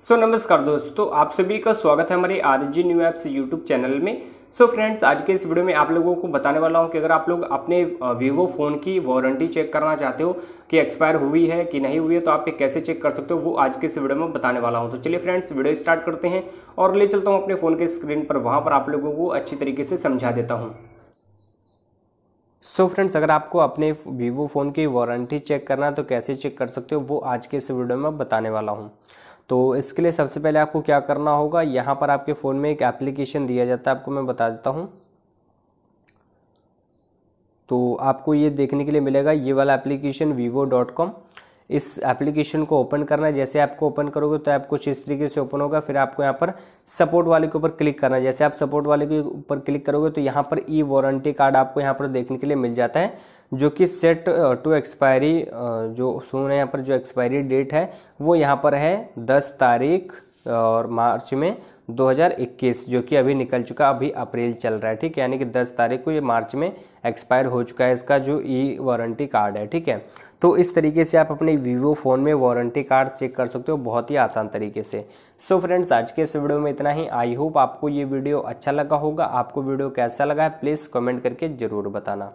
सो so, नमस्कार दोस्तों आप सभी का स्वागत है हमारे R G new apps YouTube channel में। सो so फ्रेंड्स आज के इस वीडियो में आप लोगों को बताने वाला हूँ कि अगर आप लोग अपने वीवो फ़ोन की वारंटी चेक करना चाहते हो कि एक्सपायर हुई है कि नहीं हुई है तो आप ये कैसे चेक कर सकते हो वो आज के इस वीडियो में बताने वाला हूँ। तो चलिए फ्रेंड्स वीडियो स्टार्ट करते हैं और ले चलता हूँ अपने फ़ोन के स्क्रीन पर। वहाँ पर आप लोगों को अच्छी तरीके से समझा देता हूँ। सो so फ्रेंड्स अगर आपको अपने वीवो फ़ोन की वारंटी चेक करना है तो कैसे चेक कर सकते हो वो आज के इस वीडियो में बताने वाला हूँ। तो इसके लिए सबसे पहले आपको क्या करना होगा, यहाँ पर आपके फ़ोन में एक एप्लीकेशन दिया जाता है, आपको मैं बता देता हूँ। तो आपको ये देखने के लिए मिलेगा, ये वाला एप्लीकेशन वीवो डॉट कॉम इस एप्लीकेशन को ओपन करना है, जैसे आपको ओपन करोगे तो ऐप कुछ इस तरीके से ओपन होगा, फिर आपको यहाँ पर सपोर्ट वाले के ऊपर क्लिक करना है। जैसे आप सपोर्ट वाले के ऊपर क्लिक करोगे तो यहाँ पर ई वारंटी कार्ड आपको यहाँ पर देखने के लिए मिल जाता है। जो कि सेट टू एक्सपायरी जो सुन यहाँ पर जो एक्सपायरी डेट है, वो यहाँ पर है दस तारीख और मार्च में 2021 जो कि अभी निकल चुका, अभी अप्रैल चल रहा है, ठीक है? यानी कि 10 तारीख को ये मार्च में एक्सपायर हो चुका है इसका जो ई वारंटी कार्ड है, ठीक है? तो इस तरीके से आप अपने वीवो फ़ोन में वारंटी कार्ड चेक कर सकते हो, बहुत ही आसान तरीके से। सो so फ्रेंड्स आज के इस वीडियो में इतना ही। आई होप आपको ये वीडियो अच्छा लगा होगा। आपको वीडियो कैसा लगा है प्लीज़ कमेंट करके ज़रूर बताना।